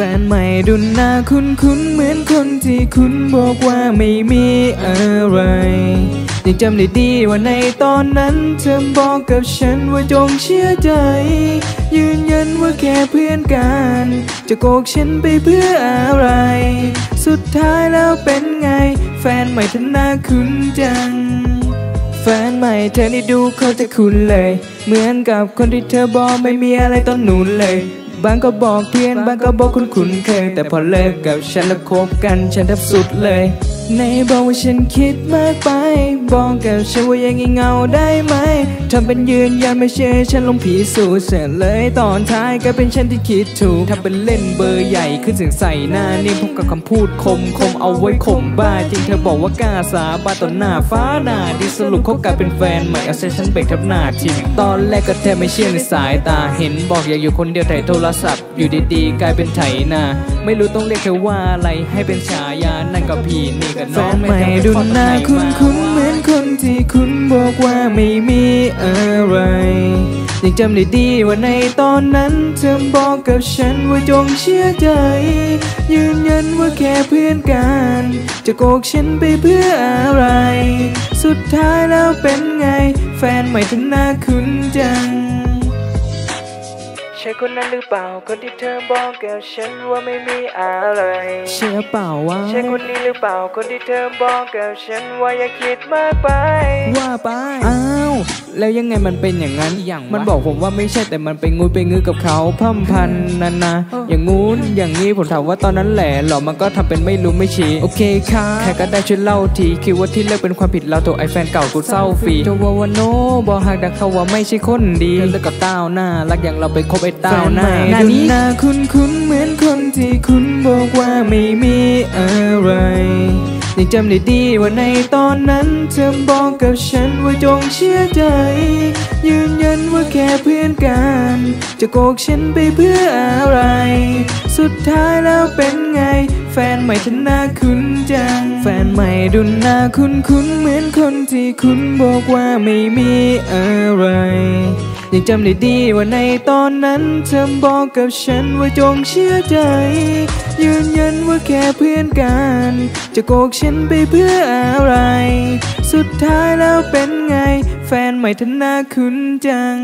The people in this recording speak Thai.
แฟนใหม่ดุนหน้าคุ้นคุ้นเหมือนคนที่คุณบอกว่าไม่มีอะไรยังจำได้ดีว่าในตอนนั้นเธอบอกกับฉันว่าจงเชื่อใจ ยืนยันว่าแค่เพื่อนกัน จะโกกฉันไปเพื่ออะไร สุดท้ายแล้วเป็นไง แฟนใหม่เธอหน้าคุ้นจัง แฟนใหม่เธอนี่ดูเขาจะคุ้นเลย เหมือนกับคนที่เธอบอกไม่มีอะไรตอนหนู้นเลย บางก็บอกเพียนบางก็บอกคุณคุณเคยแต่พอเลิกกับฉันแล้วคบกันฉันแทบสุดเลย ในบอกว่าฉันคิดมากไป บอกกับฉันว่ายังงีเงาได้ไหมทำเป็นยืนยันไม่เชื่อฉันลงผีสูจน์เสร็จเลยตอนท้ายก็เป็นฉันที่คิดถูกทำเป็นเล่นเบอร์ใหญ่ขึ้นเสียงใส่หน้านี่พบกับคำพูดคมคมเอาไว้ข่มบ้า จริงเธอบอกว่ากล้าสาบานต่อหน้าฟ้าหน้าดิสรุปเขากลายเป็นแฟนใหม่เอาเซฉันเบรกทับหน้าทิมตอนแรกก็แทบไม่เชื่อในสายตาเห็นบอกอยากอยู่คนเดียวถ่ายโทรศัพท์ อยู่ดีๆกลายเป็นไถนา ไม่รู้ต้องเรียกเธอว่าอะไรให้เป็นฉายานั่นก็พี่นี่ก็น้องแฟนใหม่ดุนหน้าคุ้นคุ้นเหมือนคนที่คุณบอกว่าไม่มีอะไรยังจำได้ดีว่าในตอนนั้นเธอบอกกับฉันว่าจงเชื่อใจ ยืนยันว่าแค่เพื่อนกัน จะโกกฉันไปเพื่ออะไร สุดท้ายแล้วเป็นไง แฟนใหม่เธอหน้าคุ้นจัง ช่คนนั้นหรือเปล่าคนที่เธอบอกกับฉันว่าไม่มีอะไร เชื่อเปล่าว่าใช่คนนี้หรือเปล่าคนที่เธอบอกกับฉันว่าอย่าคิดมากไป ว่าไปอ้าวแล้วยังไงมันเป็นอย่างนั้นอย่างวะมันบอกผมว่าไม่ใช่แต่มันไปงูไปงือกับเขาพัมพันนันนะอย่างงู้นอย่างนี้ผมถามว่าตอนนั้นแหละหรอมันก็ทำเป็นไม่รู้ไม่ชี้โอเคค่ะแค่ก็ได้ช่วยเล่าทีคิดว่าที่เลิกเป็นความผิดเราตัวไอแฟนเก่ากูเศร้าฟรีโทว่าว่าโนบอกหากดักเขาว่าไม่ใช่คนดีเธอเลิกกับเต้าหน้ารักอย่างเราไปคบไอ้เต้าหน้าหน้านี้หน้าคุ้นคุ้นๆเหมือนคนที่คุณบอกว่าไม่มีอะไรยังจำได้ดีว่าในตอนนั้นเธอบอกกับฉันว่าจงเชื่อใจ ยืนยันว่าแค่เพื่อนกัน จะโกกฉันไปเพื่ออะไร สุดท้ายแล้วเป็นไง แฟนใหม่เธอหน้าคุ้นจัง แฟนใหม่ดุนหน้าคุ้นคุ้นๆเหมือนคนที่คุณบอกว่าไม่มีอะไร ยังจำได้ดีว่าในตอนนั้นเธอบอกกับฉันว่าจงเชื่อใจ ยืนยันว่าแค่เพื่อนกัน จะโกกฉันไปเพื่ออะไร สุดท้ายแล้วเป็นไง แฟนใหม่เธอหน้าคุ้นจัง